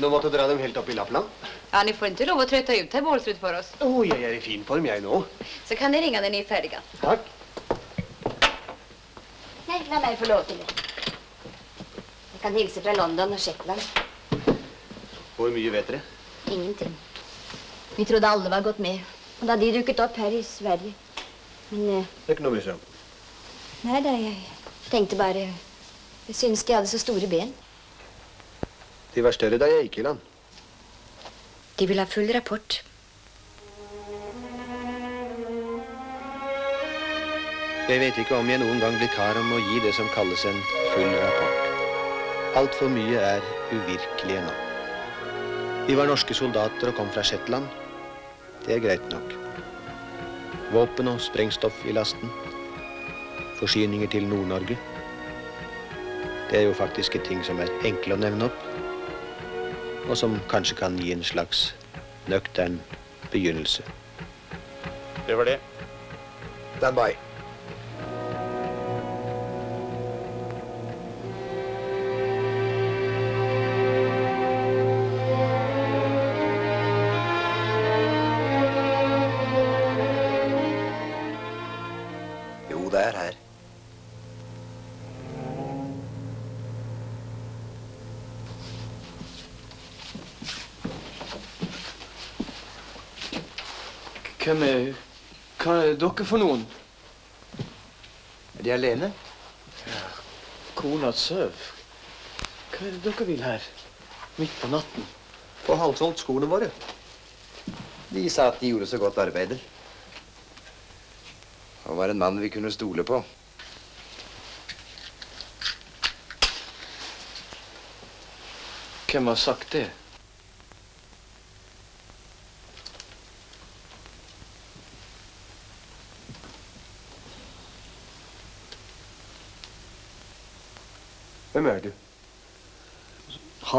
Synd å måtte dra dem helt opp i Lappland. Ja, ni får ikke lov å trøtte ut herr Bålsrud for oss. Å, oh, jeg er i fin form, jeg nå. Så kan ni ringe när ni ferdige färdiga. Takk. Nei, la meg få lov til det. Jeg kan hilse fra London og Shetland. Hvor mye vet dere? Ingenting. Vi trodde alle var gått med. Og da de dukket opp her i Sverige. Men uh, Det er ikke noe å bry seg om. nei da, jeg tenkte bare Jeg synes de hadde så store ben. De var større da jeg gikk i land. De vil ha full rapport. Jeg vet ikke om jeg noen gang blir kar om å gi det som kalles en full rapport. Altfor mye er uvirkelige nå. Vi var norske soldater og kom fra Shetland. Det er greit nok. Våpen og sprengstoff i lasten. Forsyninger til Nord-Norge. Det er jo faktiske ting som er enkle å nevne opp, og som kanskje kan gi en slags nøktern begynnelse. Det var det. Stand by. Hvem er Hva er dere for noen? Er de alene? Ja. Kona søv. Hva er det dere vil her? Midt på natten? Få halvsolgt skoene våre. De sa at de gjorde så godt arbeid. Han var en mann vi kunne stole på. Hvem har sagt det? Hvem er du?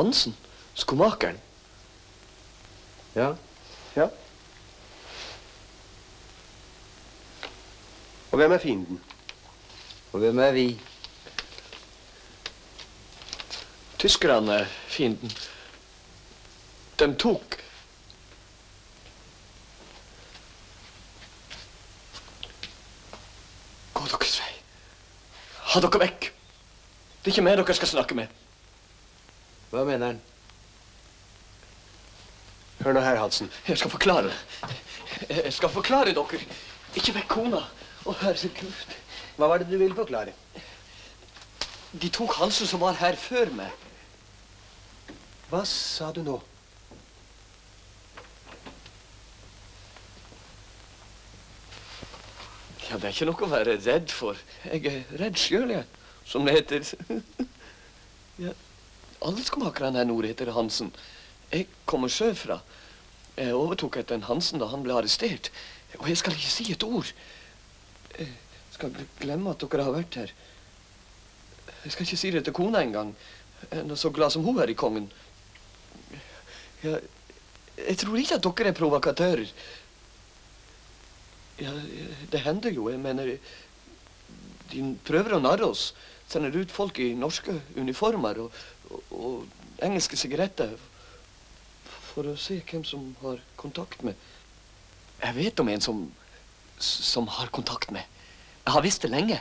Hansen? Skomakeren? Ja. Ja. Og hvem er fienden? Og hvem er vi? Tyskerne er fienden. De tok Gå deres vei. Ha dere vekk. Det er ikke meg dere skal snakke med. Hva mener han? Hør nå her, Hansen. Jeg skal forklare. Jeg skal forklare dere. Ikke vekk kona. Å, herregud. Hva var det du ville forklare? De tok Hansen som var her før meg. Hva sa du nå? Ja, det er ikke noe å være redd for. Jeg er redd sjøl, jeg. Som det heter. ja. Alle skomakerne her nord heter Hansen. Jeg kommer sjøfra. Jeg overtok etter en Hansen da han ble arrestert. Og jeg skal ikke si et ord. Jeg skal glemme at dere har vært her. Jeg skal ikke si det til kona engang. Hun er så glad som hun er i kongen. Jeg, jeg tror ikke at dere er provokatører. Ja, det hender jo. Jeg mener De prøver å narre oss. Sender ut folk i norske uniformer og, og, engelske sigaretter for å se hvem som har kontakt med Jeg vet om en som, som har kontakt med. Jeg har visst det lenge,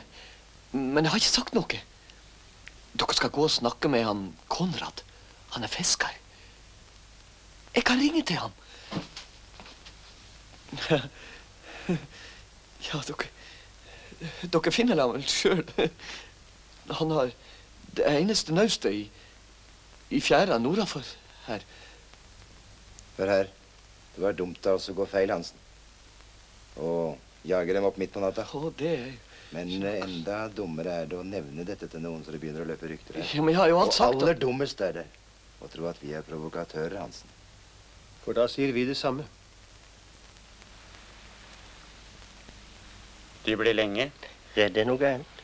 men jeg har ikke sagt noe. Dere skal gå og snakke med han Konrad. Han er fisker. Jeg kan ringe til ham. Ja, dere Dere finner ham sjøl. Han har det eneste naustet i, i fjæra nordafor her. Hør her. Det var dumt av oss å gå feil, Hansen. Og jage dem opp midt på natta. Å, det er Men enda dummere er det å nevne dette til noen så det begynner å løpe rykter her. Ja, men jeg har jo alt Og sagt aller at dummest er det å tro at vi er provokatører, Hansen. For da sier vi det samme. De blir lenge. Ja, det er noe gærent.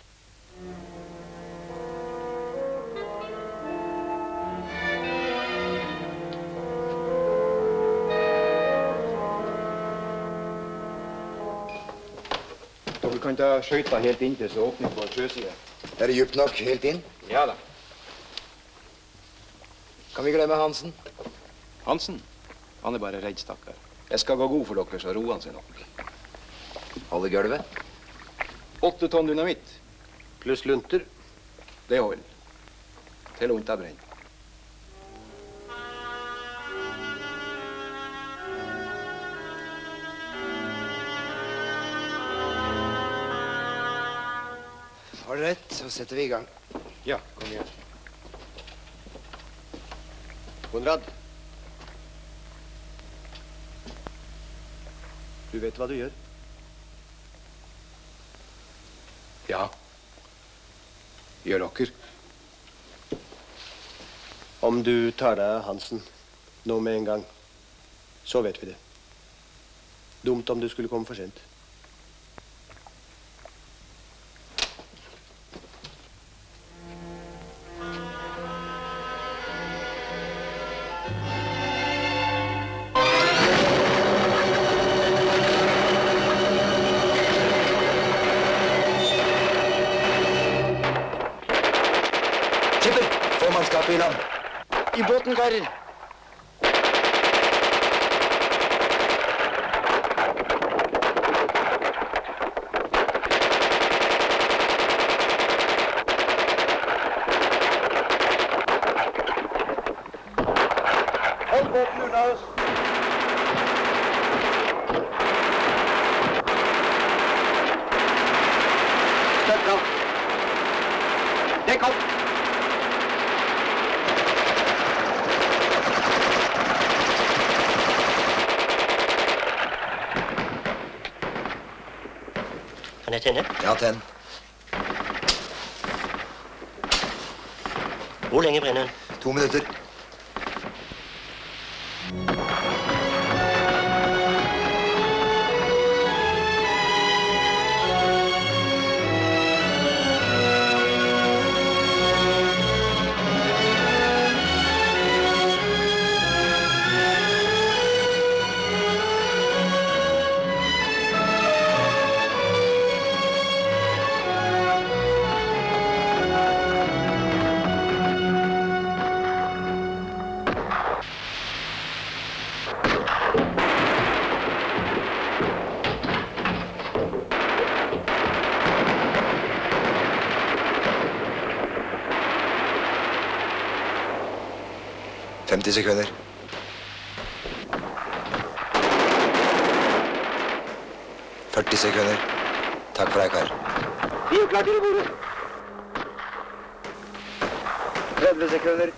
Kan ta skøyta helt inntil så åpner på sjøsida. Er det djupt nok helt inn? Ja da. Kan vi glemme Hansen? Hansen, han er bare redd, stakkar. Jeg skal gå god for dere, så roer han seg nok. Holde gulvet. Åtte tonn dynamitt. Pluss lunter. Det holder. Til lunta brenner. Har du rett, så setter vi i gang. Ja, kom igjen. Konrad. Du vet hva du gjør? Ja. Gjør dere? Om du tar deg av Hansen nå med en gang, så vet vi det. Dumt om du skulle komme for sent. Kan jeg tenne? Ja, tenn. Hvor lenge brenner den? To minutter. Femti sekunder. Førti sekunder. Takk for deg, kar. Vi er klare til å bore. 30 sekunder.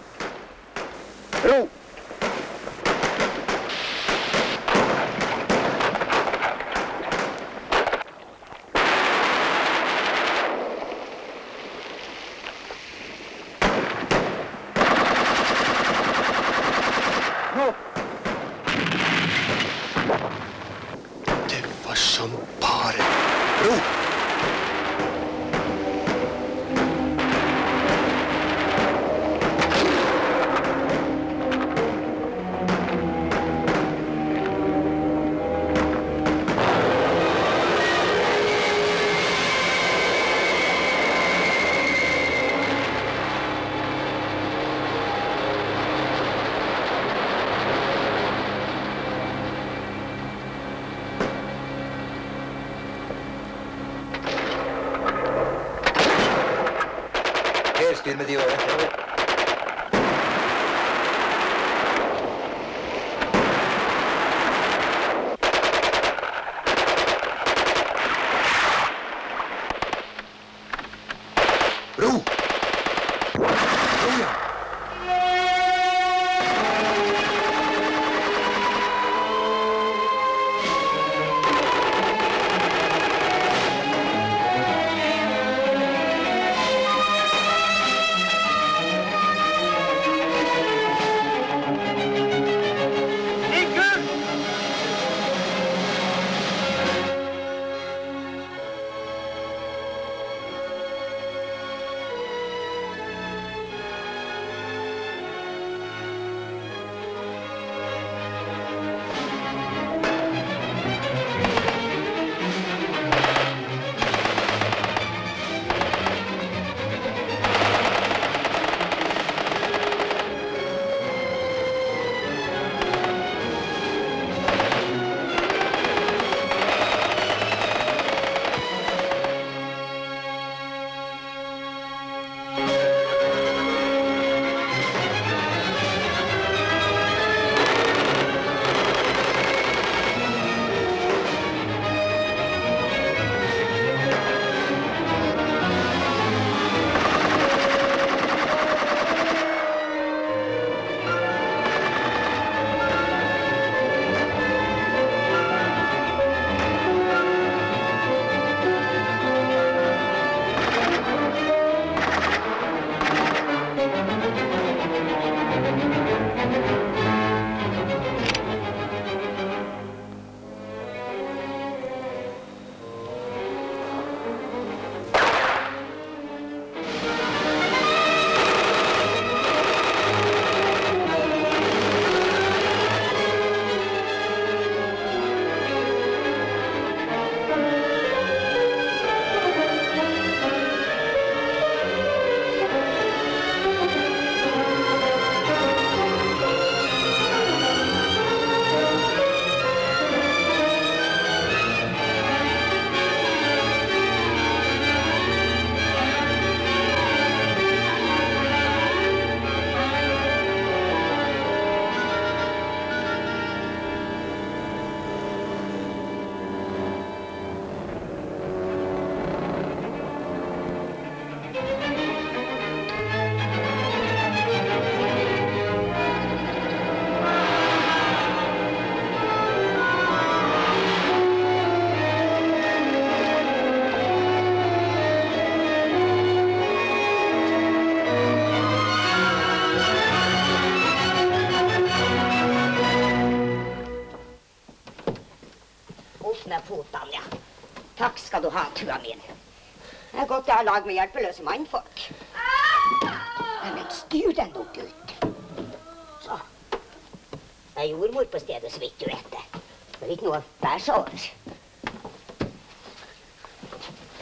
Har lag med hjelpeløse mannfolk. Men styr den nå, gutt. Så. Det er jordmor på stedet, så vidt du vet det. Det er ikke noe å bære seg over.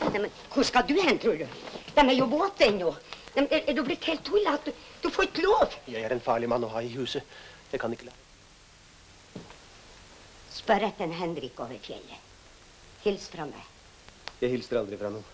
Nei, men hvor skal du hen, tror du? De er jo våte ennå. Er du blitt helt tullete? Du, du får ikke lov. Jeg er en farlig mann å ha i huset. Jeg kan ikke la Spør etter en Henrik over fjellet. Hils fra meg. Jeg hilser aldri fra noen.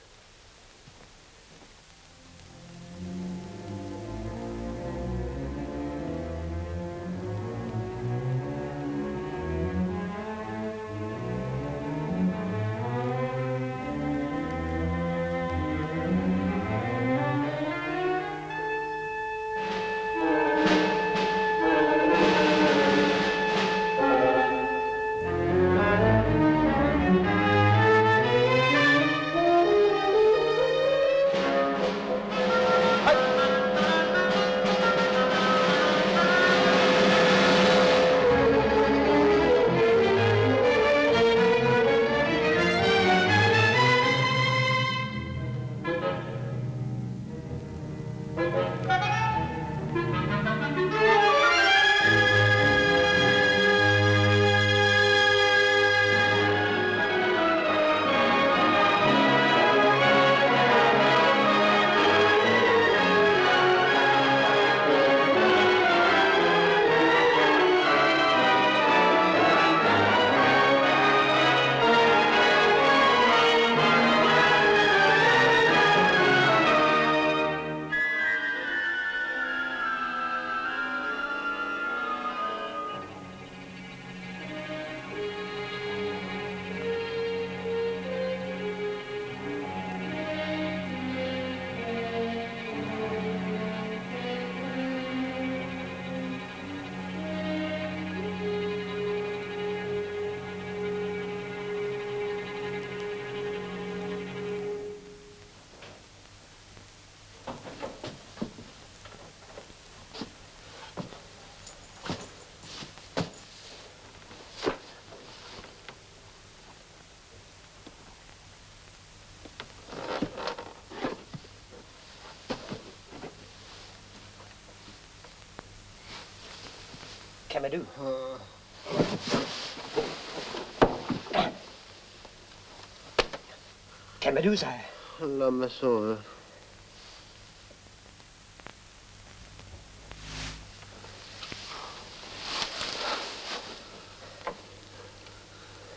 Hvem er du, sa jeg? La meg sove.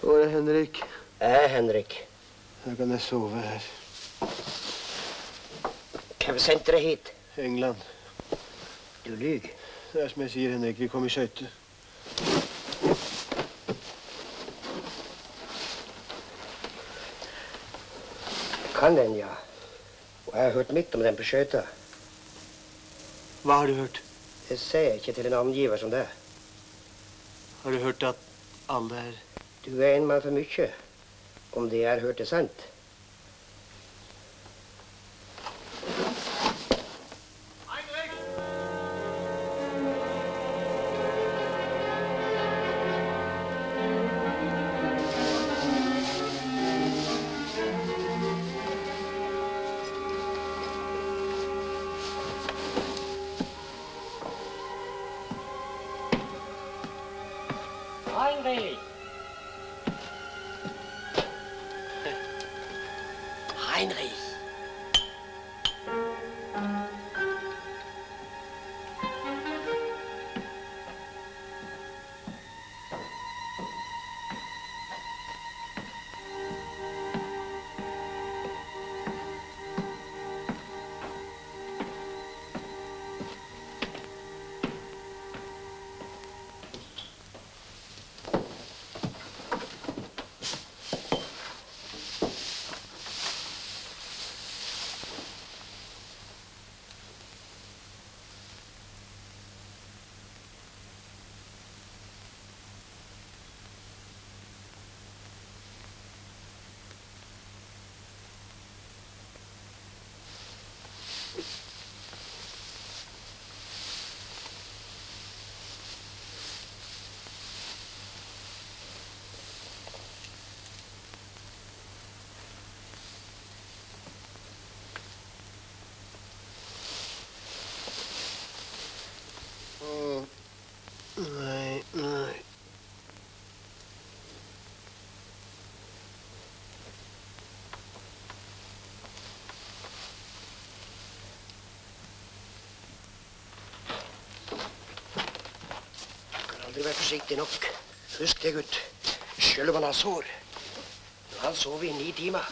Hvor er Henrik? Jeg er Henrik. Da kan jeg sove her. Hvem sendte deg hit? England. Du lyver. Det er som jeg sier, Henrik. Vi kom i skøyter. Kan den, ja. Og jeg har hørt mitt om den på skøyta. Hva har du hørt? Det sier jeg ikke til en angiver som deg. Har du hørt at alle er Du er en mann for mye. Om det jeg har hørt er sant. Aldri være forsiktig nok. Husk det, gutt. Selv om han har sår. Nå har han sovet i ni timer.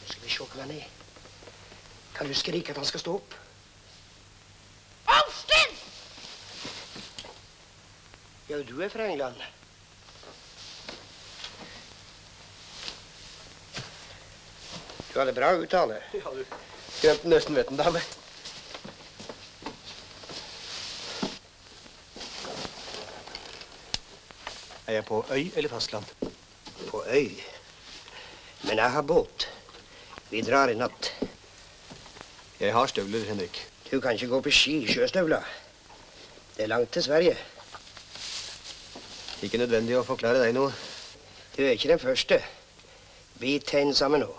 Nå skal vi se hvem han er. Kan du skrike at han skal stå opp? Austin! Ja, du er fra England. Du hadde bra uttale. Ja, du glemte nesten vetten, Er jeg på øy eller fastland? På øy. Men jeg har båt. Vi drar i natt. Jeg har støvler, Henrik. Du kan ikke gå på ski i sjøstøvler. Det er langt til Sverige. Ikke nødvendig å forklare deg noe. Du er ikke den første. Bit tegn sammen nå.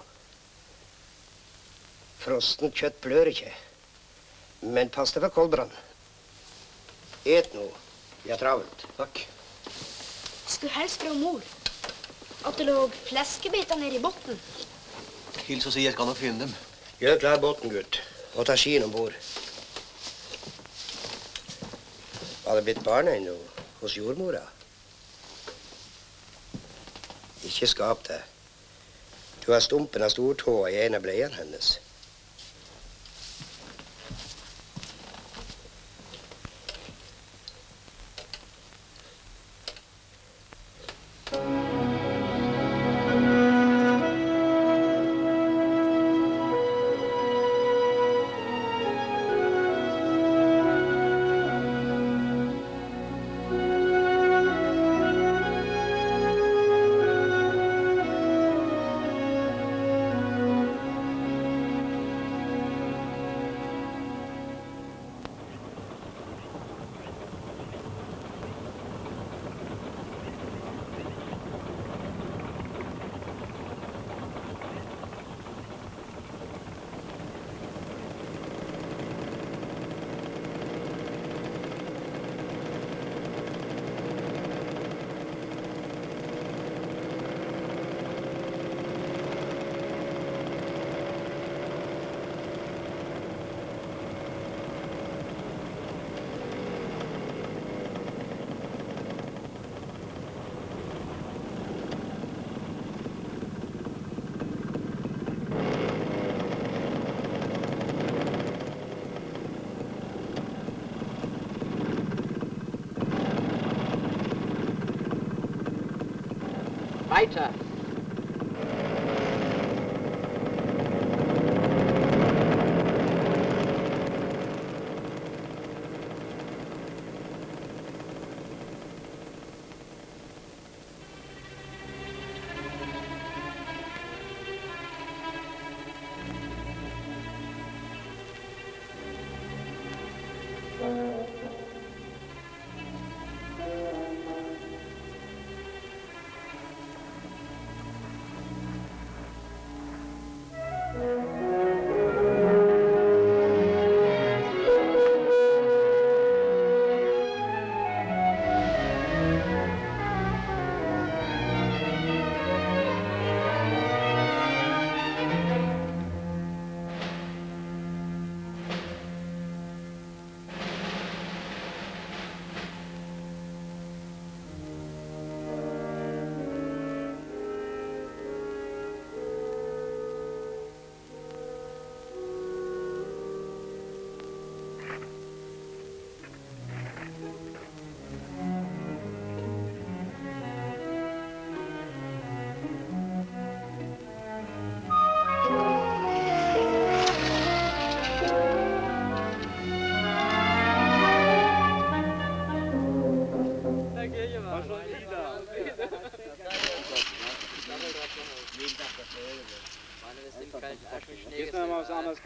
Frostent kjøtt blør ikke. Men pass deg for koldbrann. Et nå. Vi har travelt. Takk. Skulle helst fra mor. At det lå fleskebiter nede i bunnen. Hils og si jeg skal nok finne dem. Gjør klar båten, gutt. Og ta skien om bord. Var det blitt barn ennå hos jordmora? Ikke skap deg. Du har stumpen av stortåa i en av bleiene hennes.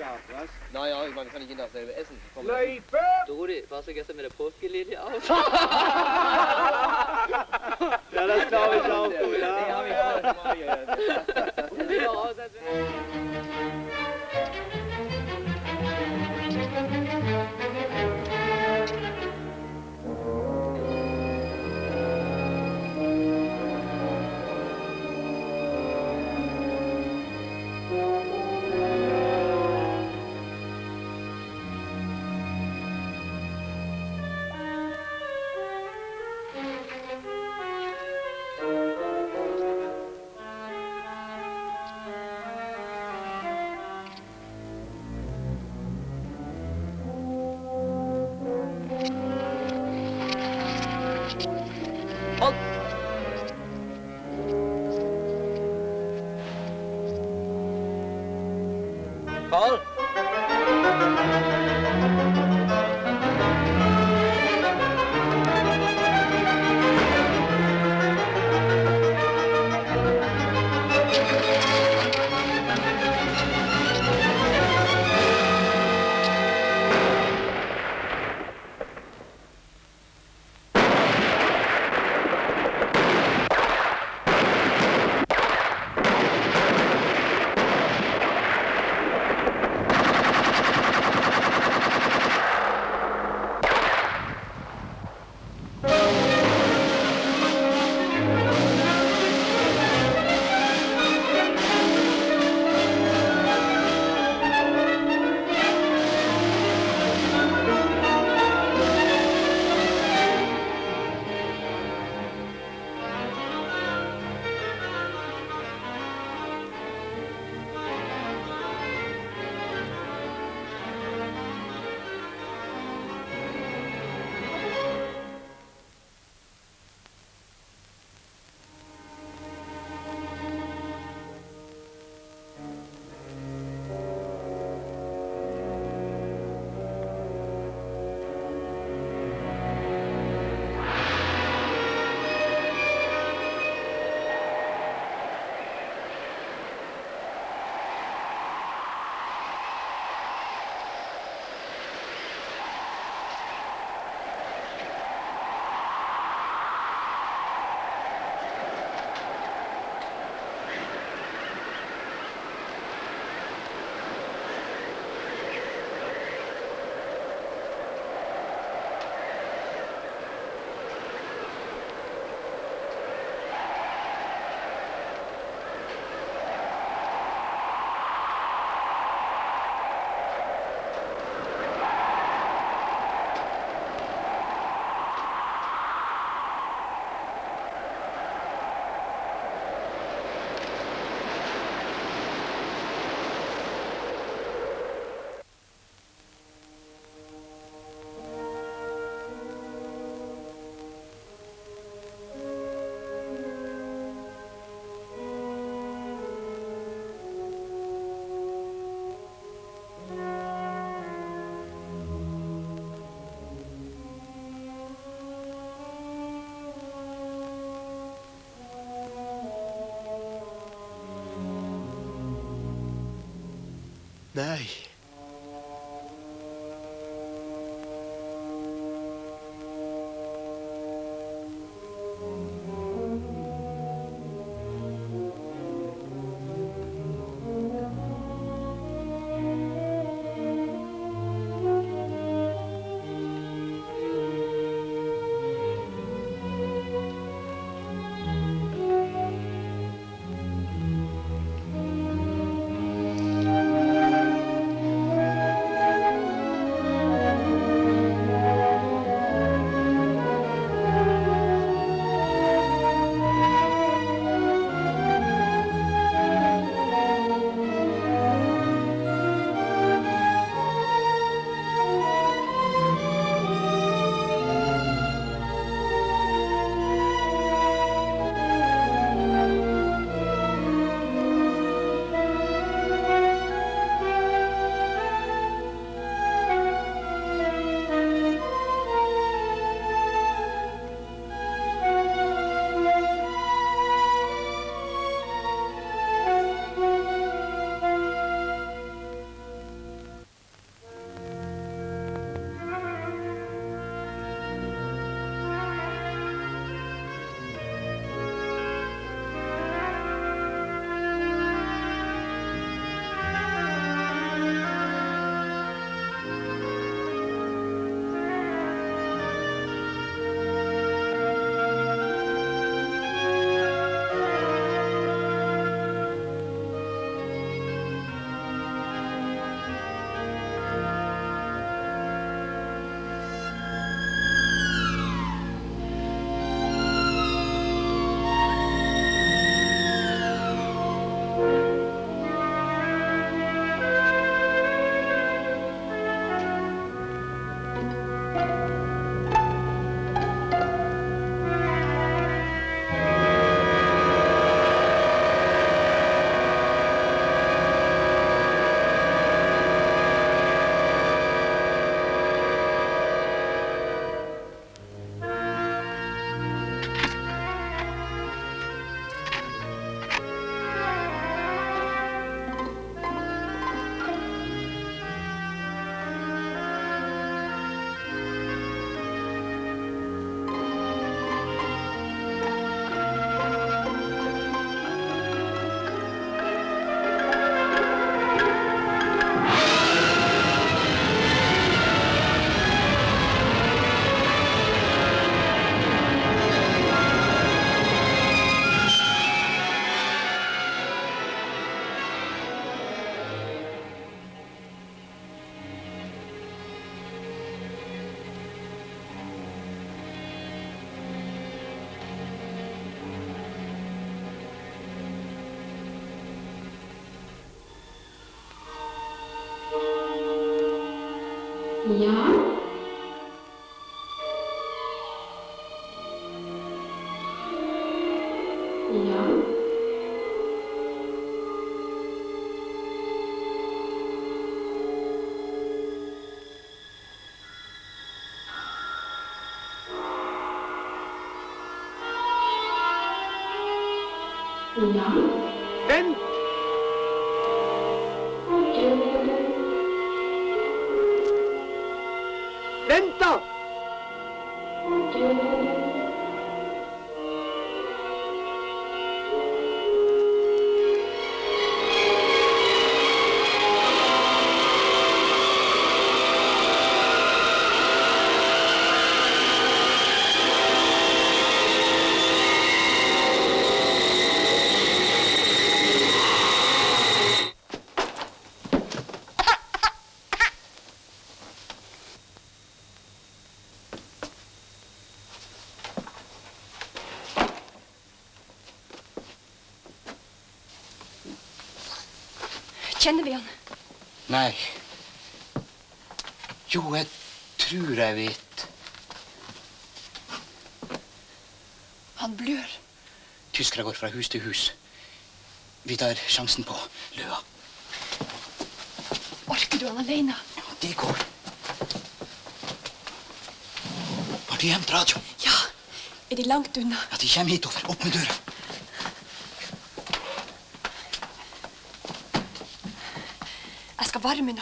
Tag, was? Naja, ich meine, kann ich jeden Tag selber essen. Leibe! Du Rudi, warst du gestern mit der Postgelehrt hier aus? ja, das glaube ich auch. Ja, ja. ja. Nei. Ja. Vent! Kjenner vi han? Nei. Jo, jeg tror jeg vet. Han blør. Tyskere går fra hus til hus. Vi tar sjansen på Løa. Orker du han alene? De går. Har de gjemt radio? Ja. Er de langt unna? Ja, De kommer hitover. Opp med døra. Jeg Jeg skal varme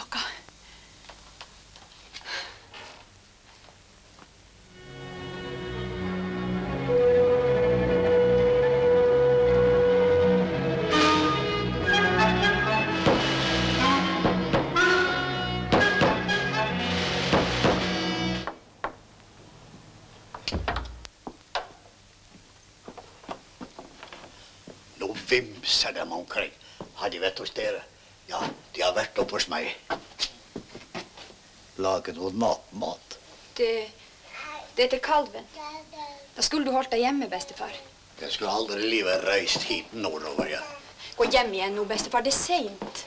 Lage noe mat. mat. Det, det er til kalven. Da skulle du holdt deg hjemme, bestefar. Jeg skulle aldri i livet reist hit nordover igjen. Gå hjem igjen nå, bestefar. Det er seint.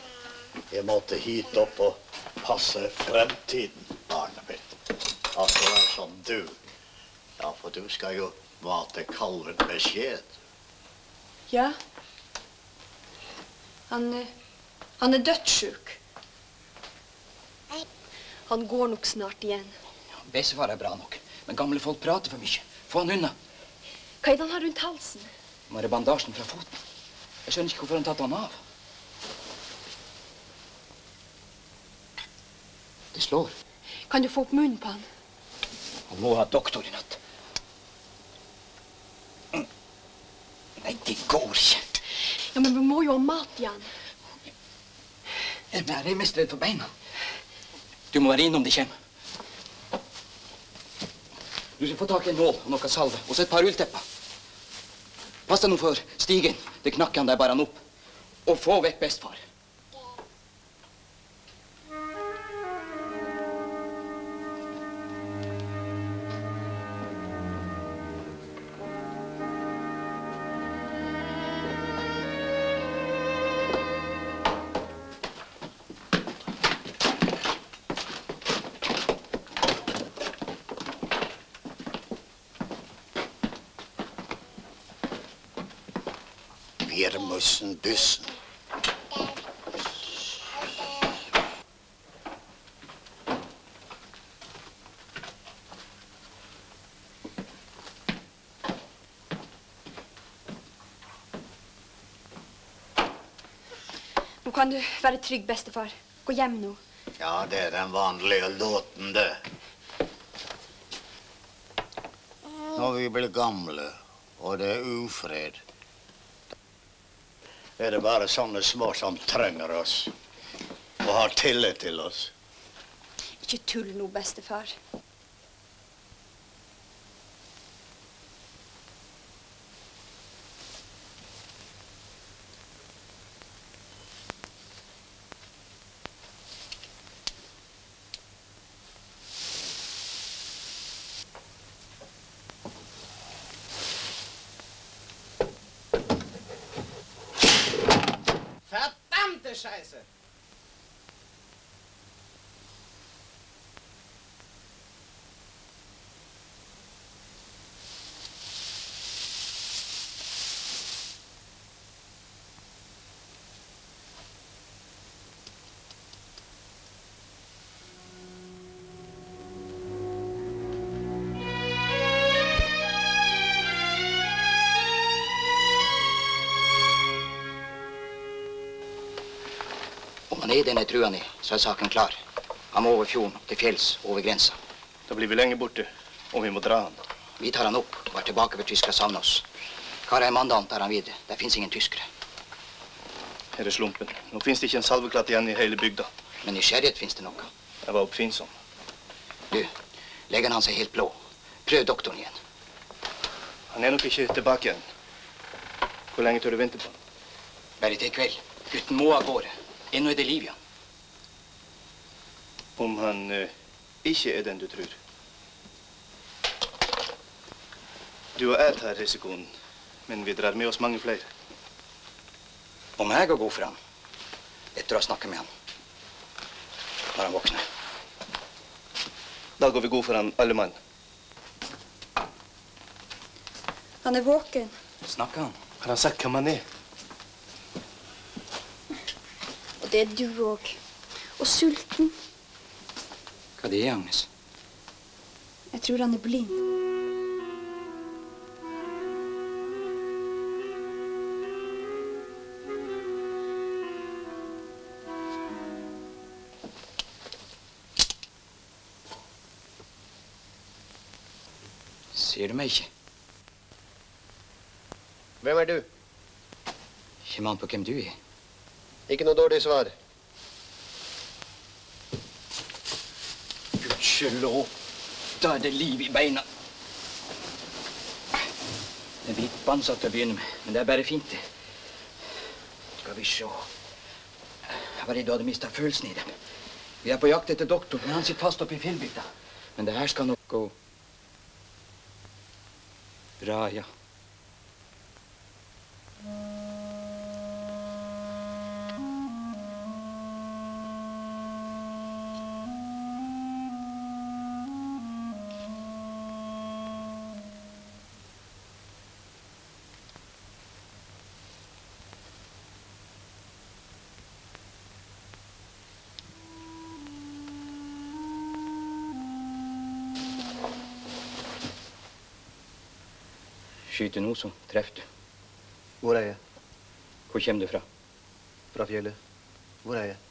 Jeg måtte hit opp og passe fremtiden, barnet mitt. Akkurat som du. Ja, for du skal jo mate kalven med skjed. Ja. Han, eh, han er dødssjuk. Han går nok snart igjen. Bestefar er bra nok, men gamle folk prater for mye. Få han unna. Hva er det han har rundt halsen? Han har bandasjen fra foten. Jeg skjønner ikke hvorfor han tatt han av. Det slår. Kan du få opp munnen på han? Han må ha doktor i natt. Nei, det går ikke. Ja, Men vi må jo ha mat igjen. Jeg er mest redd for beina. Du må være innom de kommer. Du skal få tak i en nål og noe salve, og et par ulltepper. Pass deg nå for stigen. Det knakker han deg bare han opp. Og få vekk bestefar. Virmussen Bussen. Nå kan du være trygg, bestefar. Gå hjem nå. Ja, det er den vanlige låten, det. Når vi blir gamle, og det er ufred, er det bare sånne små som trenger oss og har tillit til oss. Ikke tull nå, bestefar. Han er i denne trua ni, så er saken klar. Han må over fjorden, til fjells, over grensa. Da blir vi lenge borte, og vi må dra han. Vi tar han opp og er tilbake før tyskere savner oss. Kara i Mandalen tar han videre. Der fins ingen tyskere. Her er slumpen. Nå fins det ikke en salveklatt igjen i hele bygda. Men i Skjerjet fins det noe. Jeg var oppfinnsom. Du, leggen hans er helt blå. Prøv doktoren igjen. Han er nok ikke tilbake igjen. Hvor lenge tør du vente på han? Bare til i kveld. Gutten må av gårde. Ennå er det liv i han. Om han uh, ikke er den du tror. Du og jeg tar risikoen, men vi drar med oss mange flere. Om jeg går god for ham etter å ha snakket med ham når han våkner. Da går vi god for ham, alle mann. Han er våken. Snakker han? Har han sagt hvem han er? Og det er du òg. Og sulten. Hva det er Agnes? Jeg tror han er blind. Ser du meg ikke? Hvem er du? Ikke mann på hvem du er. Ikke noe dårlig svar. Gudskjelov. Da er det liv i beina. Det blir litt bandsatt til å begynne med, men det er bare fint. det. Skal vi se. Jeg var redd du hadde mista følelsen i dem. Vi er på jakt etter doktor, men han sitter fast oppe i fjellbygda. Men det her skal nok gå bra, ja. Skyter nå, så treffer du. Hvor er jeg? Hvor kommer du fra? Fra fjellet. Hvor er jeg?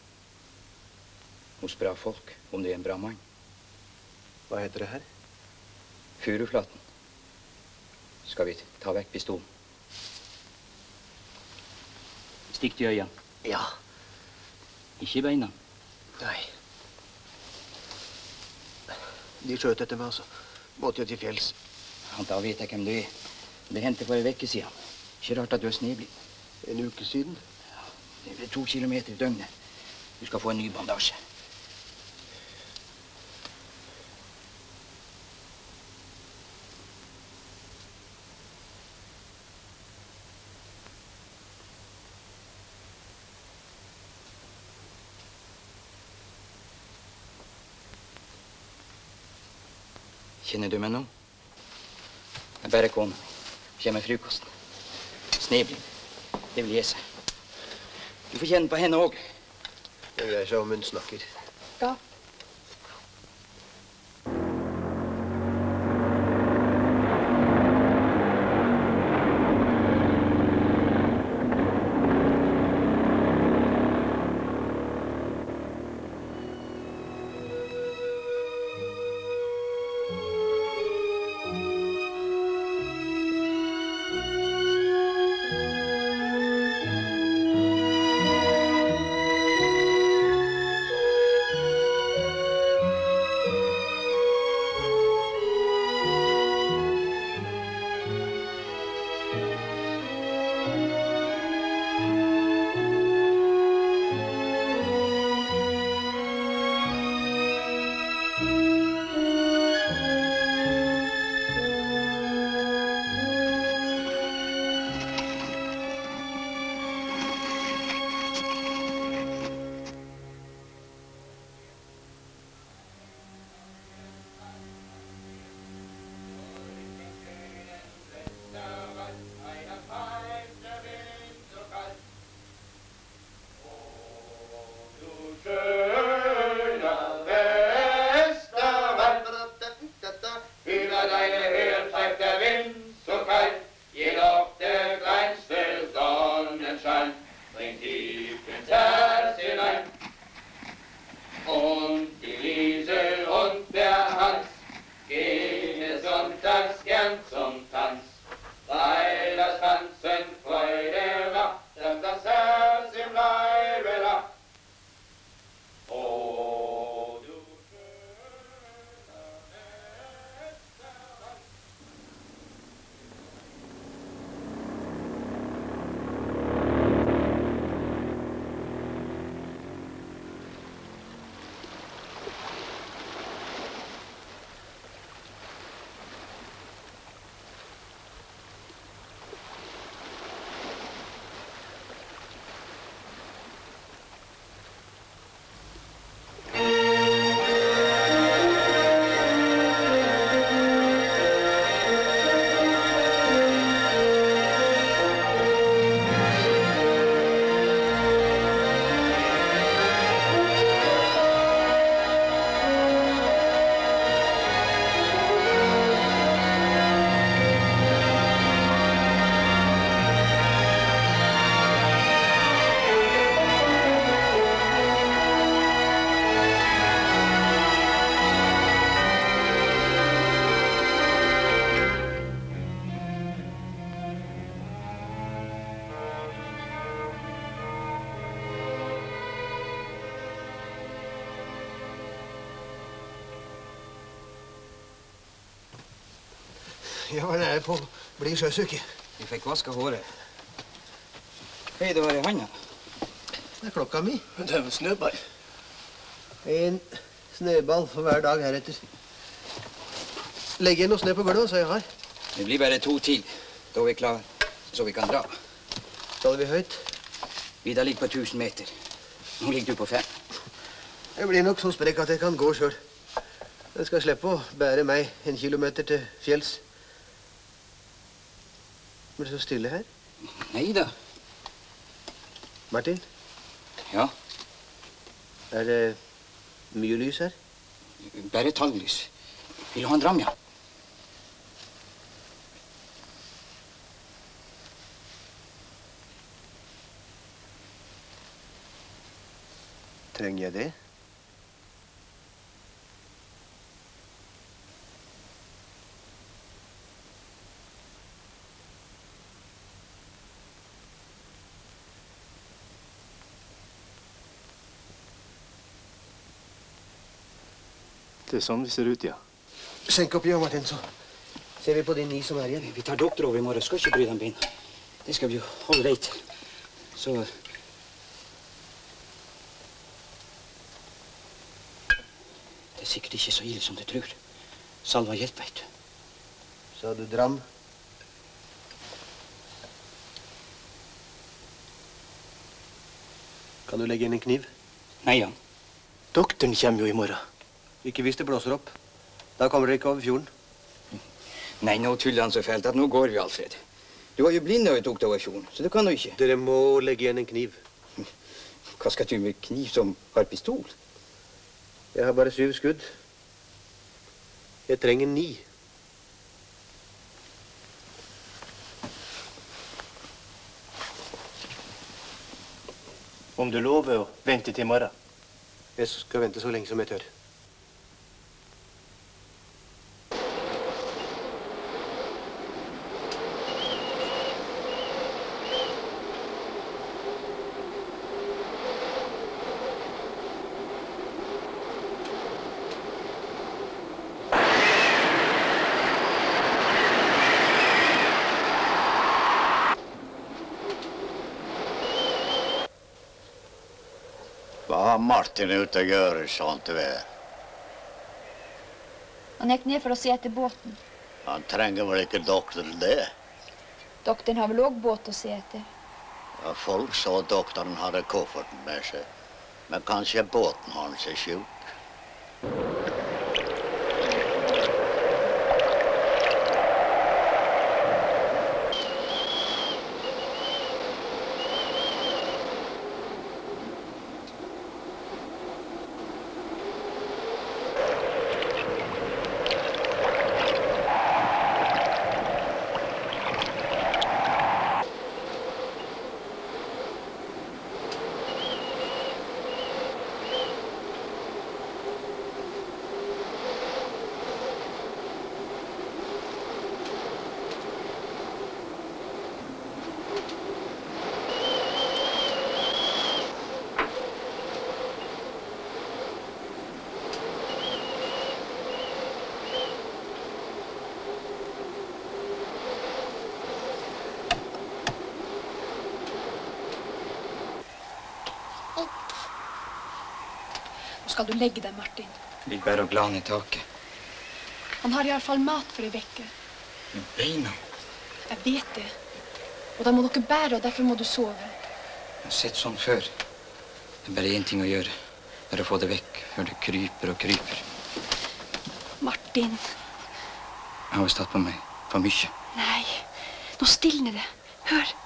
Hos bra folk, om det er en bra mann. Hva heter det her? Furuflaten. Skal vi ta vekk pistolen? Stikk til øynene. Ja. Ikke i beina. Nei. De skjøt etter meg, altså. Måtte jo til fjells. Ja, da vet jeg hvem du er. Det hendte for en uke siden. Ikke rart at du er snedig. En uke siden? Det er to kilometer i døgnet. Du skal få en ny bandasje. Kjenner du meg nå? Jeg bare kona mi. Kommer med frokosten. Snebling. Det vil gi seg. Du får kjenne på henne òg. Det greier seg om hun snakker. Ja. Jeg var nære på å bli sjøsyke. Vi fikk vaska håret. Hei, det var i handa. Det er klokka mi. Det er jo snøball. En snøball for hver dag heretter. Legg igjen noe snø på gulvet, så jeg har. Det blir bare to til. Da er vi klare, så vi kan dra. Skal vi høyt? Vidar ligger på 1000 meter. Nå ligger du på fem. Jeg blir nok så sprekk at jeg kan gå sjøl. Jeg skal slippe å bære meg en kilometer til fjells. Men det så stille her. Nei da. Martin, Ja, er det mye lys her? bare talglys. Vil du ha en dram, ja? Trenger jeg det? Det er sånn vi ser ut, ja. Senk opp, ja, Martin, så ser vi på de ni som er igjen. Vi tar doktor over i morgen. Skal ikke bry deg om beina. Det skal vi jo holde reit. Så Det er sikkert ikke så ille som du tror. Salva hjelper, veit du. Sa du dram? Kan du legge inn en kniv? Nei, Jan. Doktoren kommer jo i morgen. Ikke hvis det blåser opp. Da kommer dere ikke over fjorden. Nei, nå tuller han så fælt at nå går vi, Alfred. Du var jo blind da vi tok deg over fjorden, så du kan jo ikke. Dere må legge igjen en kniv. Hva skal du med kniv som har pistol? Jeg har bare syv skudd. Jeg trenger ni. Om du lover å vente til i morgen. Jeg skal vente så lenge som jeg tør. Hva Martin ute å gjøre i sånt vær? Han gikk ned for å se etter båten. Han trenger vel ikke doktoren til det? Doktoren har vel òg båt å se etter. Ja, folk sa doktoren hadde kofferten med seg. Men kanskje båten hans er sjuk? Du legge deg, Martin. Ligg bare og glane i taket. Han har iallfall mat for ei uke. Beina. Jeg vet det. Og da må dere bære, og derfor må du sove. Jeg har sett sånn før. Det er bare én ting å gjøre. Bare få det vekk før det kryper og kryper. Martin. Jeg har visst tatt på meg for mye. Nei, nå stilner det. Hør.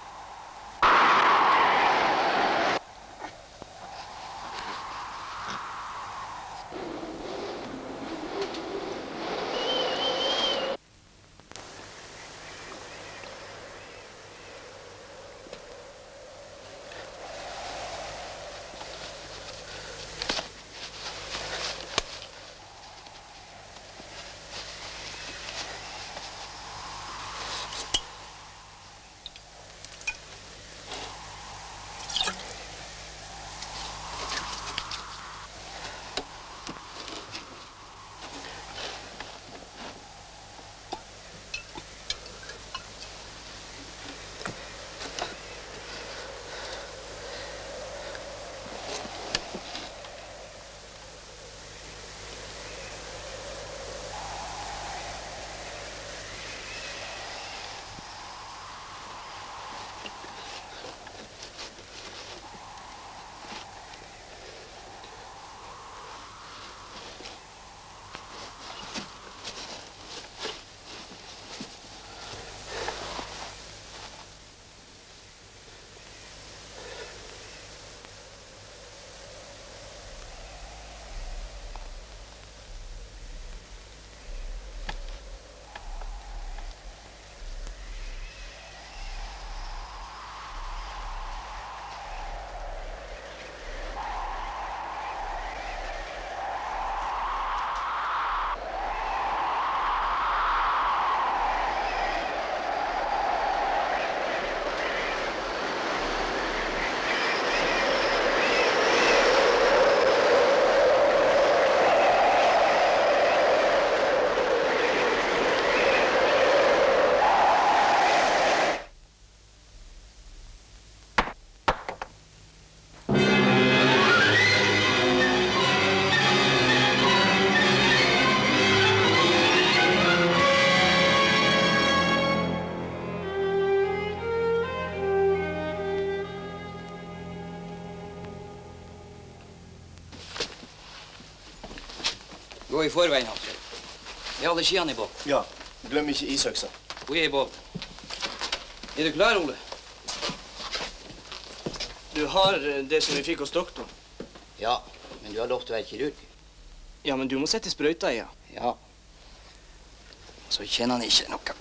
Gå i forveien, Alfred. Jeg hadde skiene i båten. Ja. Glem ikke isøksa. Hun er i båten. Er du klar, Ole? Du har eh, det som vi fikk hos doktoren. Ja, men du har lov til å være kirurg. Ja, men du må sette sprøyta i, ja. Ja. Så kjenner han ikke noe.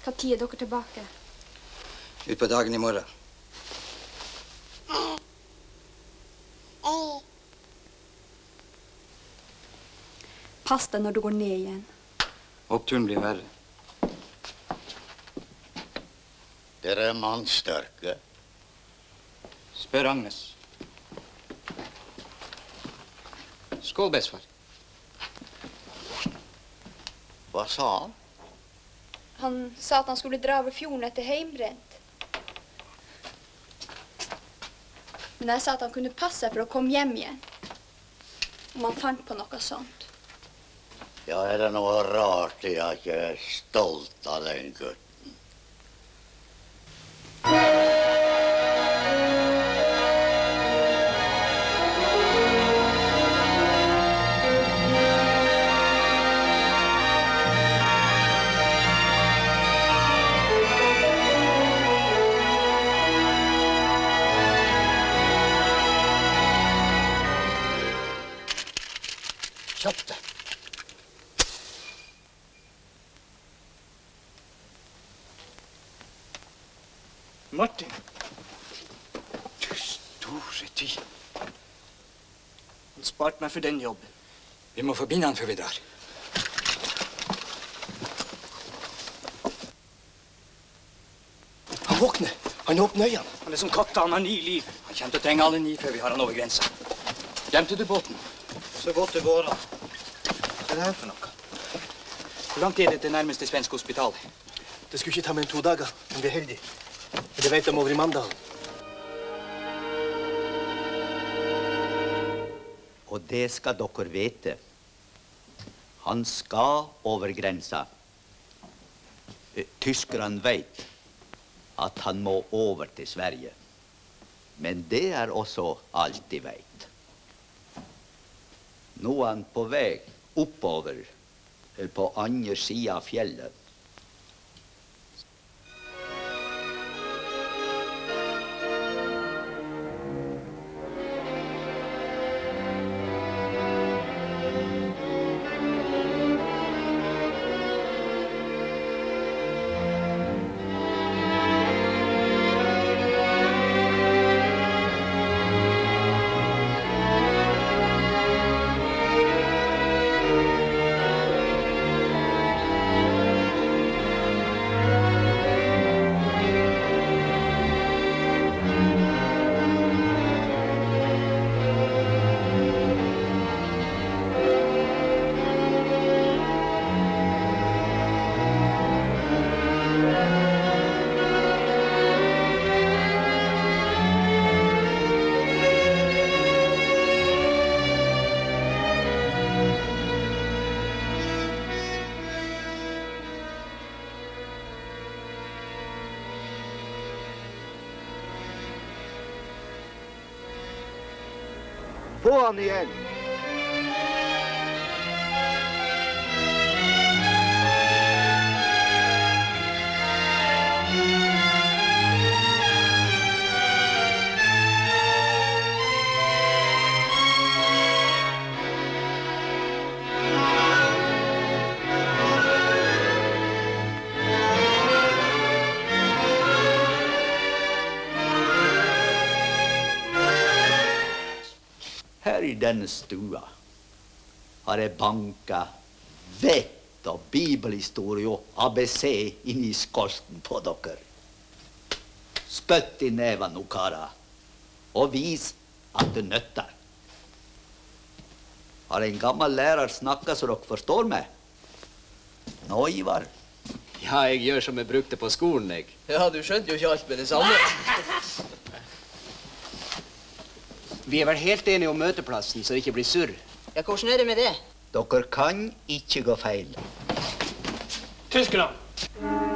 Hva tid er dere tilbake? Utpå dagen i morgen. Pass deg når du går ned igjen. Oppturen blir verre. Dere er mannsterke. Spør Agnes. Skål, bestefar. Hva sa han? Han sa at han skulle dra over fjorden etter heimbrent. Men jeg sa at han kunne passe seg for å komme hjem igjen. Om han fant på noe sånt. Ja, er det noe rart at jeg er stolt av den gutten? Meg for den jobben. Vi må forbinde han før vi drar. Han våkner. Han åpner øynene. Han er som katta. Han har ni liv. Han kommer til å trenge alle ni før vi har han over grensa. Glemte du båten? Så godt det går an. Hva er det her for noe? Hvor langt er det til nærmeste svenske hospital? Det skulle ikke ta mer enn to dager, men vi er heldige. Men det vet de over i Mandalen. Og det skal dere vite. Han skal over grensa. Eh, Tyskerne vet at han må over til Sverige. Men det er også alt de vet. Nå er han på vei oppover, eh, på andre sida av fjellet. Få han igjen! Denne stua har jeg banka vett og bibelhistorie og ABC inn i skolten på dere. Spytt i neven nå, karer, og vis at det nytter. Har en gammel lærer snakka så dere forstår meg? Nå, Ivar? Ja, jeg gjør som jeg brukte på skolen, jeg. Ja, du skjønte jo ikke alt med det samme. Vi er vel helt enige om møteplassen, så det ikke blir surr. Ja, hvordan er det med det? Dere kan ikke gå feil. Tyskland!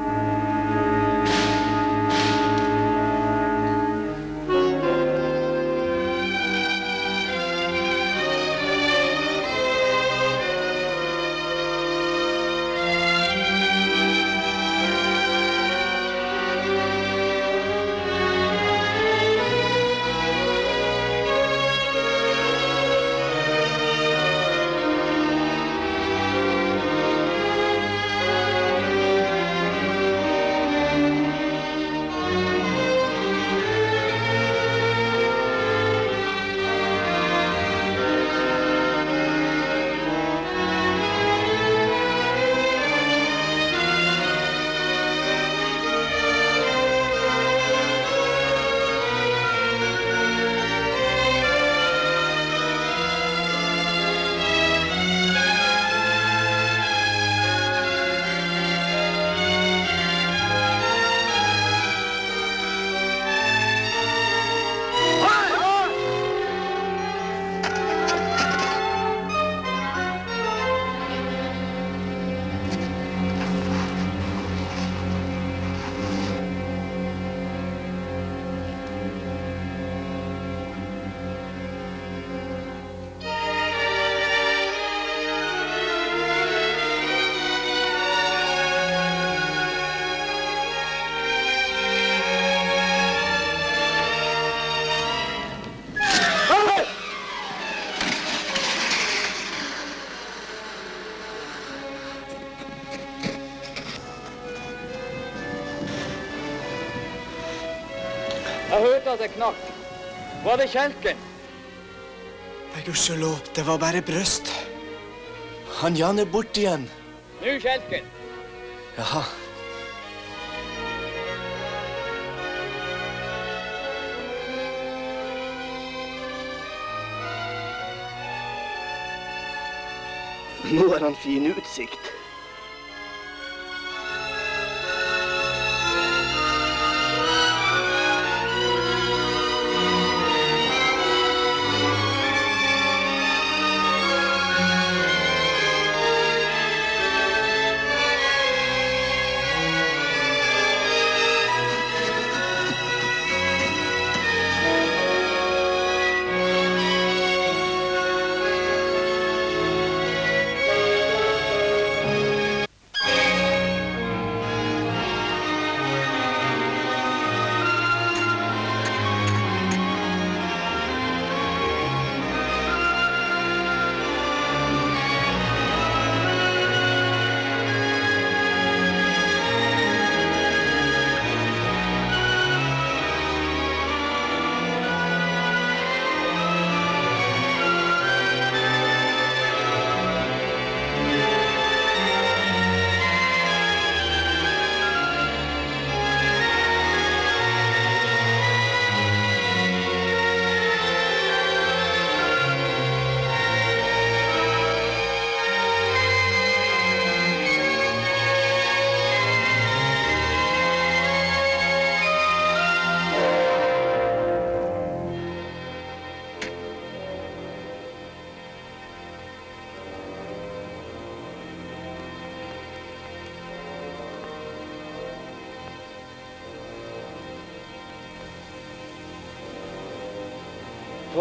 Det knakk? Var det kjelken? Nei, gudskjelov, det var bare bryst. Han Jan er borte igjen. Nå kjelken. Jaha. Nå har han fin utsikt.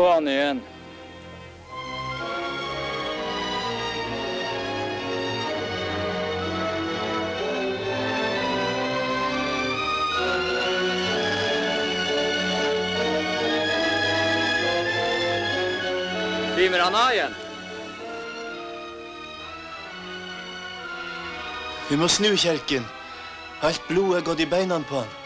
Få han igjen. Stimer han av igjen? Vi må snu kjelken. Alt blodet er gått i beina på han.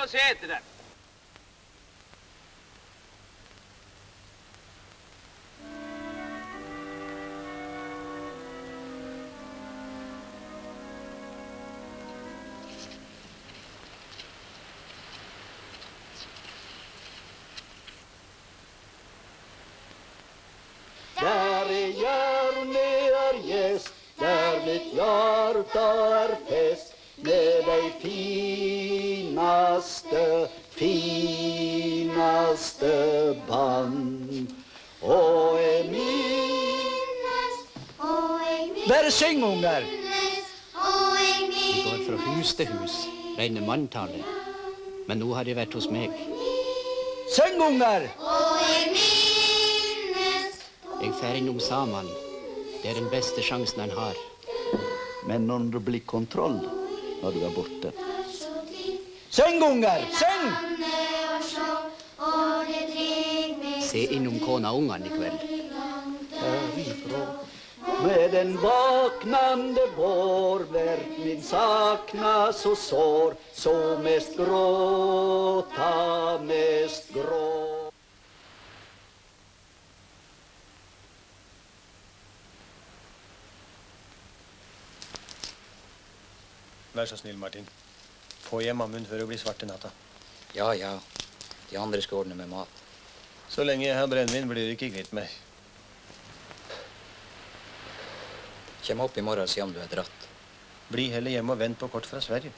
Ta en runde og se etter dem. Der i hjørnet er gjest, der mitt hjärta er fest med dei finaste, finaste band. Og jeg minnes, og jeg minnes Bare syng, unger! Vi går fra hus til hus, regner manntallet. Men nå har de vært hos meg. Syng, unger! Jeg fer innom Saman. Det er den beste sjansen han har. Men når det blir kontroll når du er borte Syng, unger! Syng! Se innom kona og ungene i kveld. Herifra Med den vaknande vår werd min sakna så sår Så mest gråta, mest grå Vær så snill, Martin. Få hjem Amund før det blir svart i natta. Ja, ja. De andre skal ordne med mat. Så lenge jeg har brennevin, blir du ikke kvitt meg. Kjem opp i morgen og si om du er dratt. Bli heller hjemme og vent på kort fra Sverige.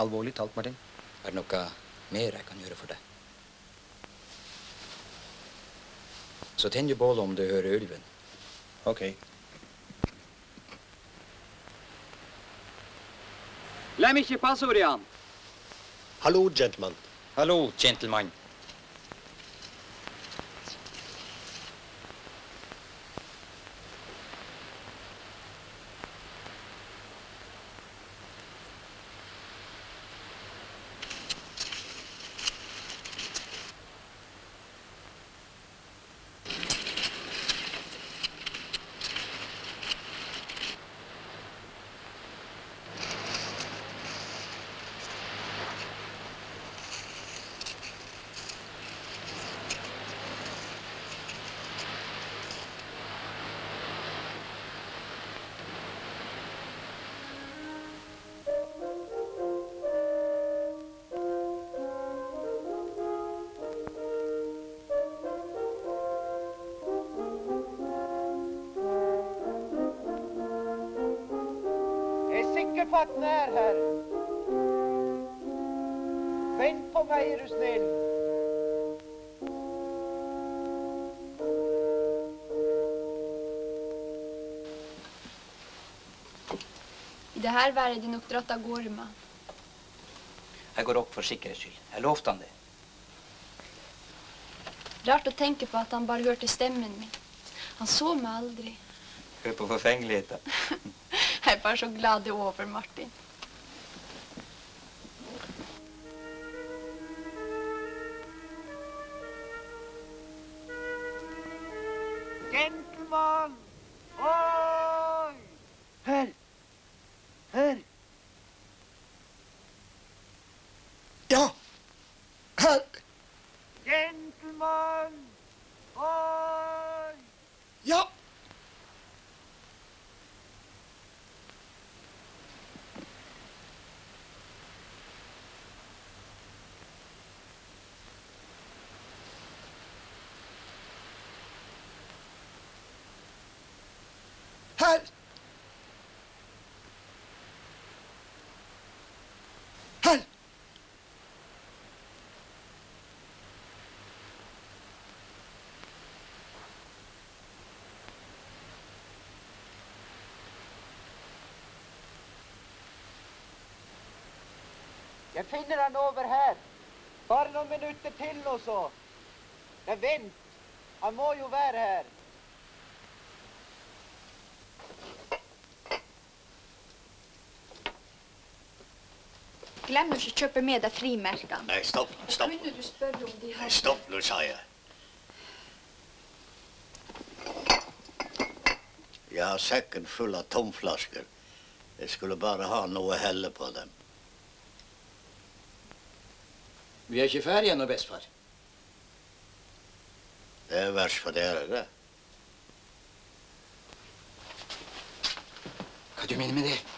Alvorlig talt, Martin. Er det noe mer jeg kan gjøre for deg? Så tenn du bålet om du hører ulven. OK. Glem ikke passordet, Jan. Hallo, gentleman. Hallo, gentleman. Sikker på at den er her. Vent på meg, er du snill. I det her været er de nok dratt av gårde med. Jeg går opp for sikkerhets skyld. Jeg lovte han det. Rart å tenke på at han bare hørte stemmen min. Han så meg aldri. Hør på forfengeligheten. Jeg er bare så glad er over, Martin. Her! Her! Jeg finner han over her. Bare noen minutter til nå, så. Men vent. Han må jo være her. Glem ikke å kjøpe med deg frimerkene. Nei, stopp, stopp. Kunne du spørre om de Nei, stopp nå, sa jeg. Jeg har sekken full av tomflasker. Jeg skulle bare ha noe å helle på dem. Vi er ikke ferdige ennå, bestefar. Det er verst for dere, det. Hva du mener med det?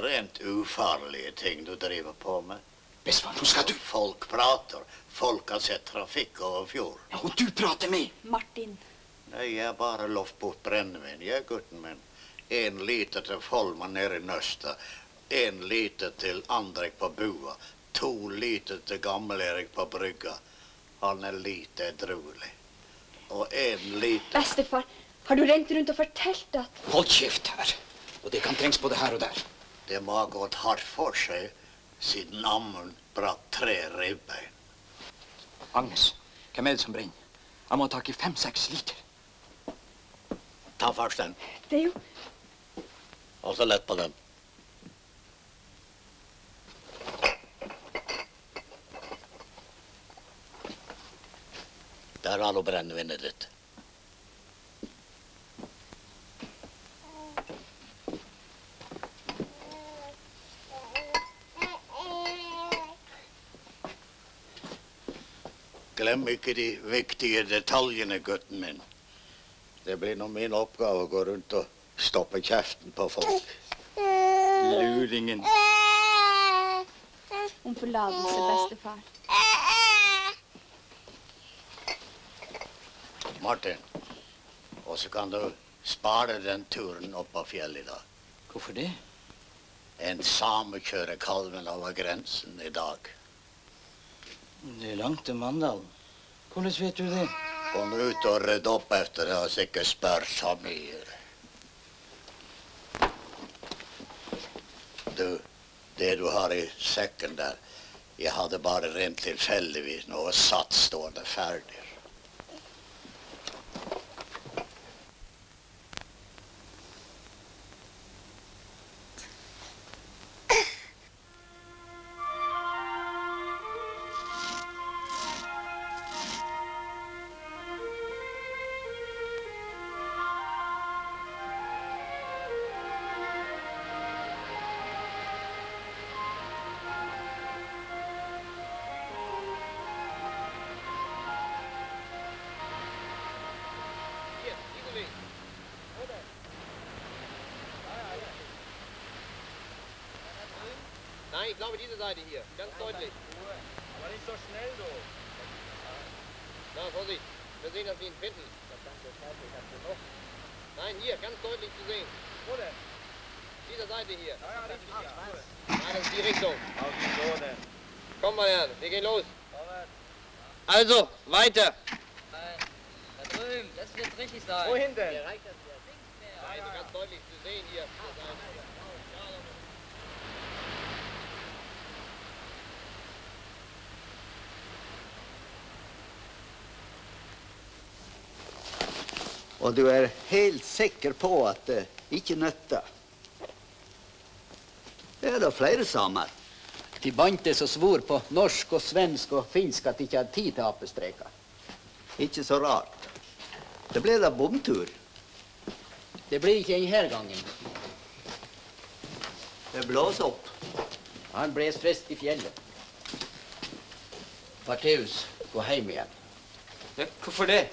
Rent ufarlige ting du driver på med. Bestefar, nå skal du Folk prater. Folk har sett trafikk over fjord. Ja, og du prater med Martin. Nei, jeg har bare lovt bort brennevin, jeg, gutten min. En liter til Folma nede i Nøsta. En liter til Andrek på bua. To liter til Gammel-Erik på brygga. Han er lite edruelig. Og en liter Bestefar, har du rent rundt og fortalt at Hold kjeft her. Og det kan trengs både her og der. Det må ha gått hardt for seg siden ammen brakk tre ribbein. Agnes, hvem er det som brenner? Jeg må ha tak i fem-seks liter. Ta først den, Det er jo og så lett på den. Der har du brennevinet ditt. Glem ikke de viktige detaljene, gutten min. Det blir nå min oppgave å gå rundt og stoppe kjeften på folk. Luringen. Om forlatelse, bestefar. Martin, og så kan du spare den turen opp av fjellet i dag. Hvorfor det? En same kjører kalven over grensen i dag. Det er langt til Mandalen. Hvordan vet du det? Kom ut og rydd opp etter det, så ikke spør så mye. Du, det du har i sekken der, jeg hadde bare rent tilfeldigvis noe satt stående ferdig. Seite hier, ganz deutlich. Aber nicht so schnell, du. Na, Vorsicht, wir sehen, dass wir ihn finden. Nein, hier, ganz deutlich zu sehen. Wo denn? Diese Seite hier. Ja, ja. Nein, das ist die Richtung. Auf? Komm mal her, wir gehen los. Also, weiter. Da drüben, das wird richtig sein. Wohin denn? Hier reicht das ja. Also ganz deutlich zu sehen hier. Og du er helt sikker på at det ikke nytter? Det er da flere samer. De bantes og svor på norsk og svensk og finsk at de ikke hadde tid til apestreker. Ikke så rart. Det ble da bomtur. Det blir ikke denne gangen. Det blåser opp. Han bles frest i fjellet. Parteus, gå hjem igjen. Ja, hvorfor det?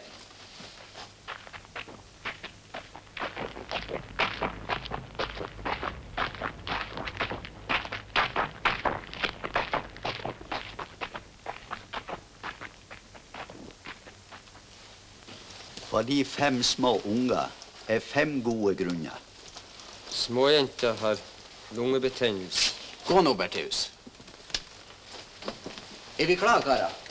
De fem små unger er fem gode grunner. Småjenta har lungebetennelse. Gå nå, Bertheus. Er vi klare, karer?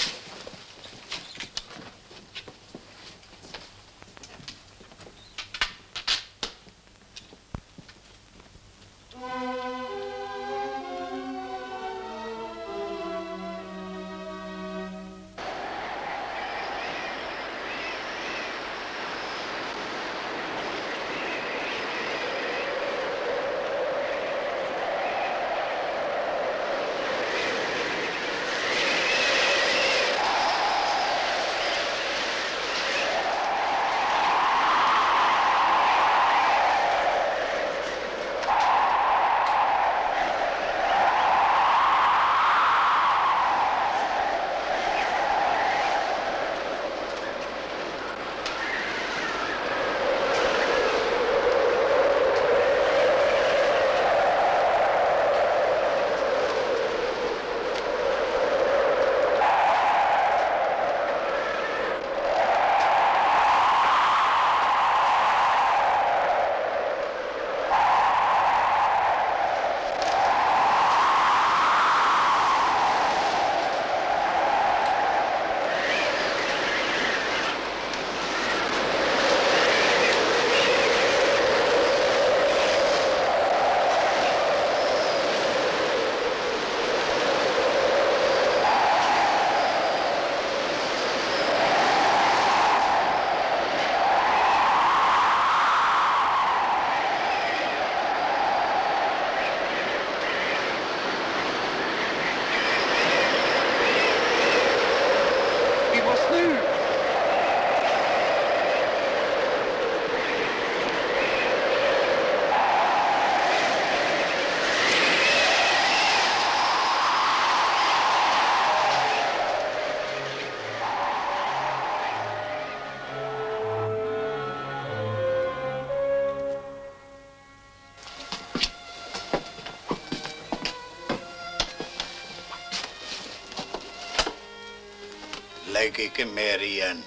Jeg ikke mer igjen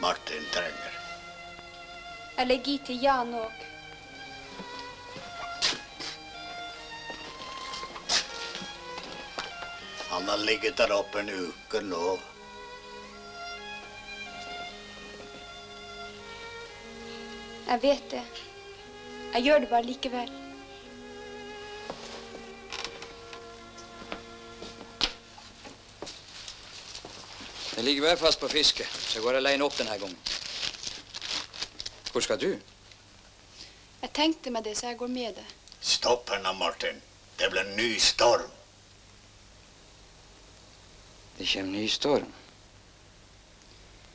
Martin trenger. Jeg legger i til Jan òg. Han har ligget der oppe en uke nå. Jeg vet det. Jeg gjør det bare likevel. Jeg ligger bare fast på fiske, så jeg går alene opp denne gangen. Hvor skal du? Jeg tenkte med det, så jeg går med det. Stopp henne, Martin. Det blir en ny storm. Det kommer ny storm.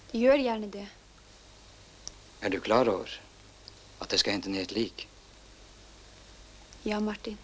Det gjør gjerne det. Er du klar over at det skal hente ned et lik? Ja, Martin.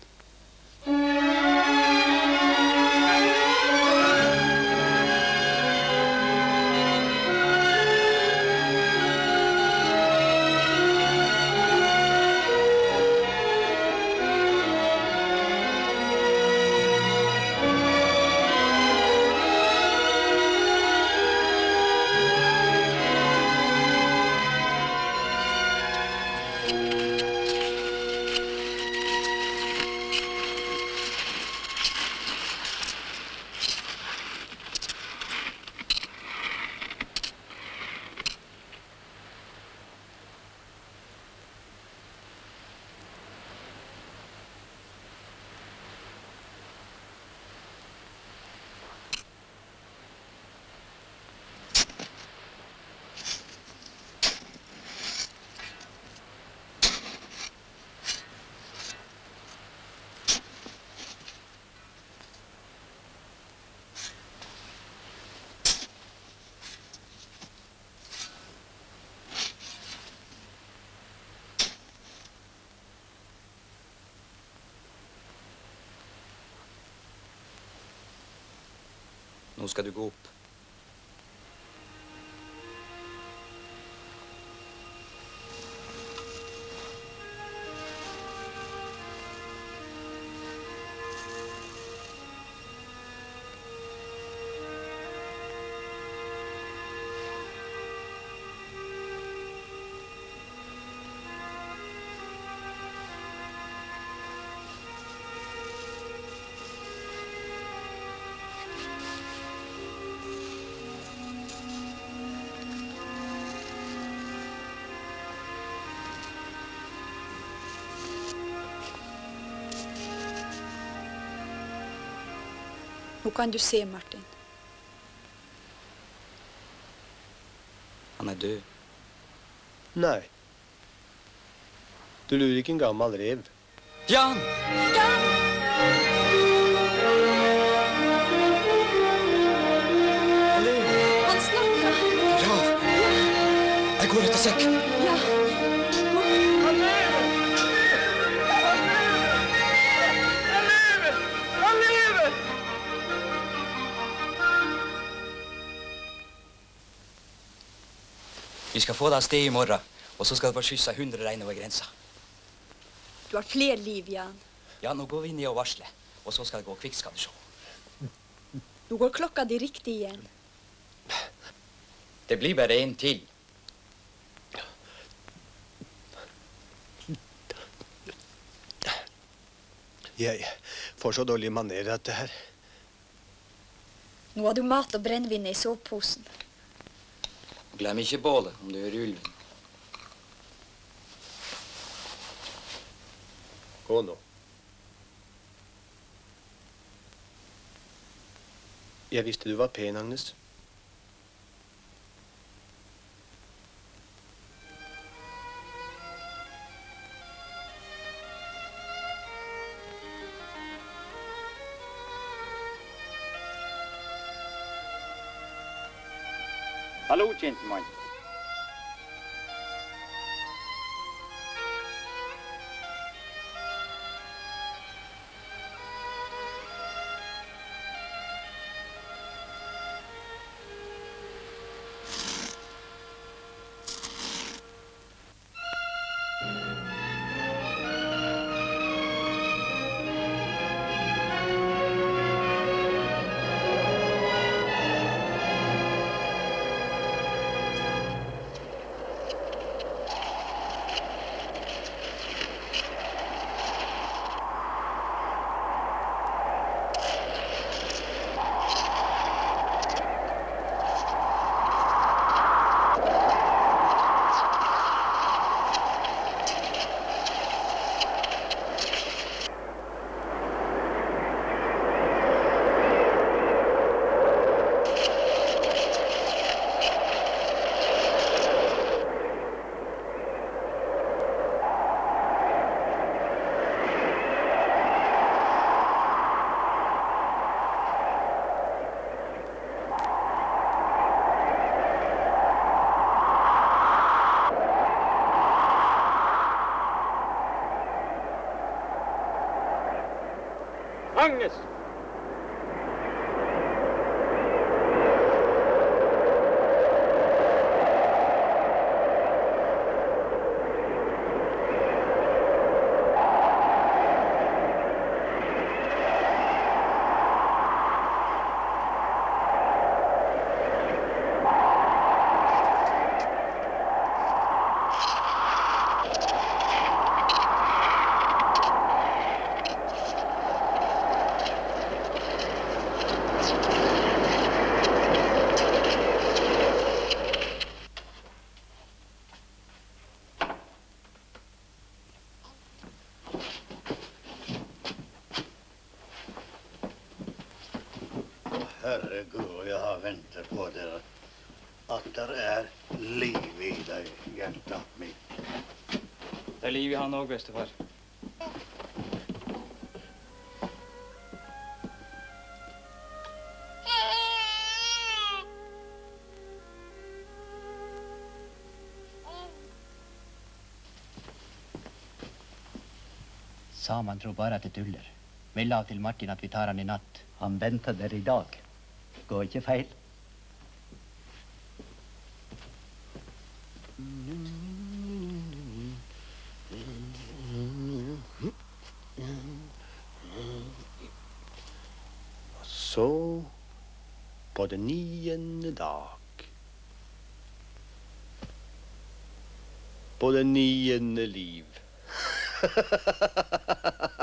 Nå skal du gå Nå kan du se, Martin. Han er død. Nei. Du lurer ikke en gammel rev. Jan! Han snakker! Ja! Jeg går etter sekk. Vi skal få deg av sted i morgen, og så skal du få skyssa 100 rein over grensa. Du har flere liv, Jan. Ja, nå går vi ned og varsler, og så skal det gå kvikk, skal du se. Nå går klokka di riktig igjen. Det blir bare en til. Jeg får så dårlige manerer at det her Nå har du mat og brennevin i soveposen. Glem ikke bålet om du hører ulven. Gå nå. Jeg visste du var pen, Agnes. Hallo, tjenestemann. strongest. Jeg på dere. At det er liv i deg, hjertet mitt. Det er liv i han òg, bestefar. Saman tror bare at det tuller. Vi la til Martin at vi tar han i natt. Han venter der i dag. Går ikke feil. Og så, på den niende dag På det niende liv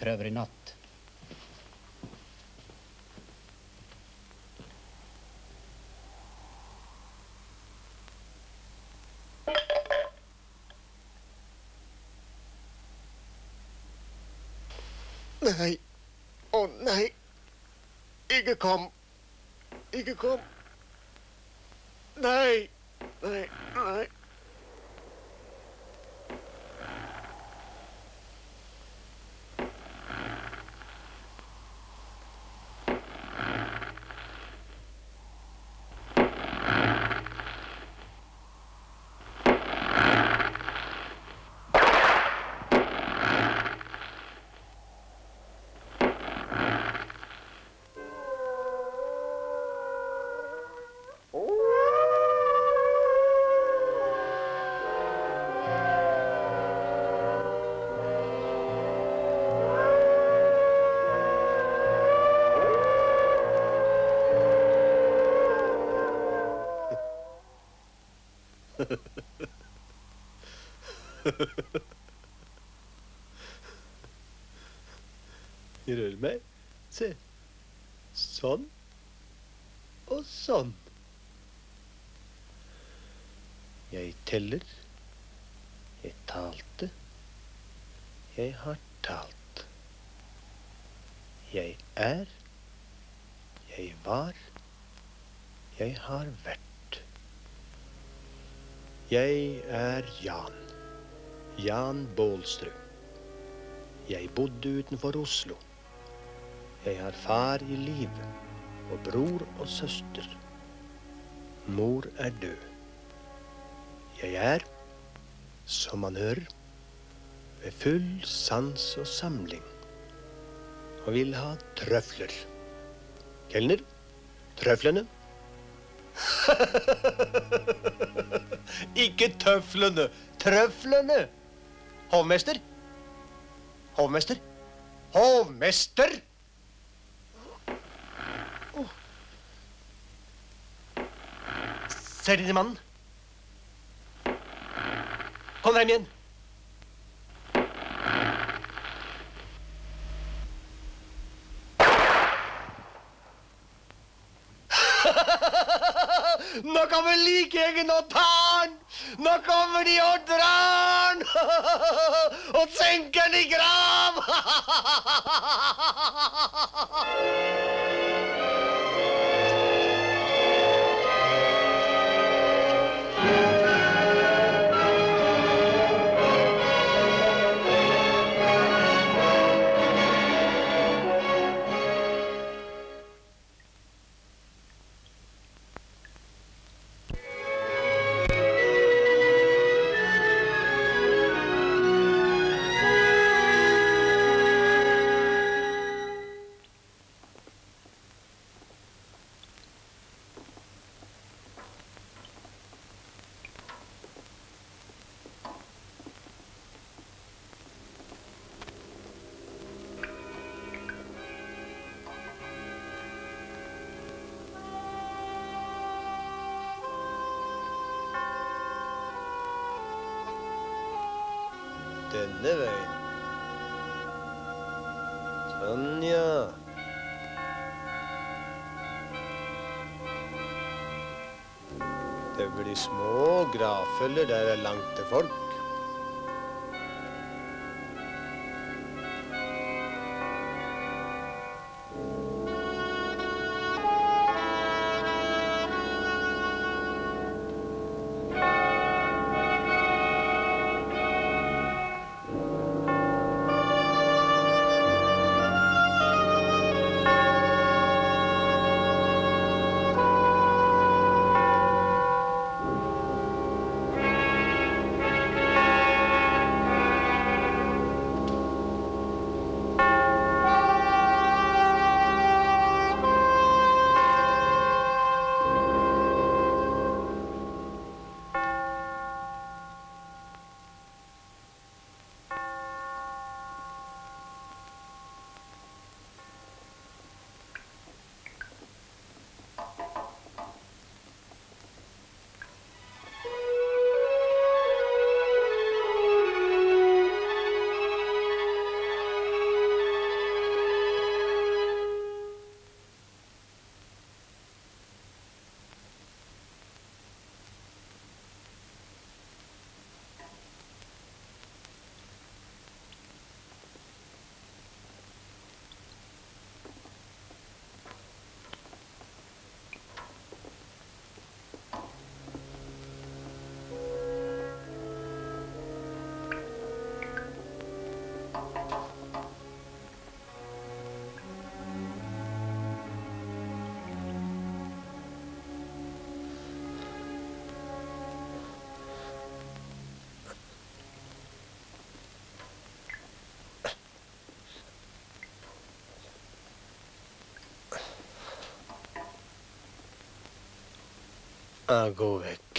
prøver i natt. Nei. Å nei. Ikke kom. Ikke kom. Nei. Rør meg. Se. Sånn. Og sånn. Jeg teller. Jeg talte. Jeg har talt. Jeg er. Jeg var. Jeg har vært. Jeg er Jan. Jan Bålstrøm. Jeg bodde utenfor Oslo. Jeg har far i live og bror og søster. Mor er død. Jeg er, som man hører, ved full sans og samling og vil ha trøfler. Kelner, trøflene. Ikke tøflene, trøflene. Hovmester. Hovmester. Hovmester! Ser dere mannen? Kom frem igjen. Nå kan vi like egen å den! Nå kommer de og drar den! Og senker den i grav! Ja, gå vekk.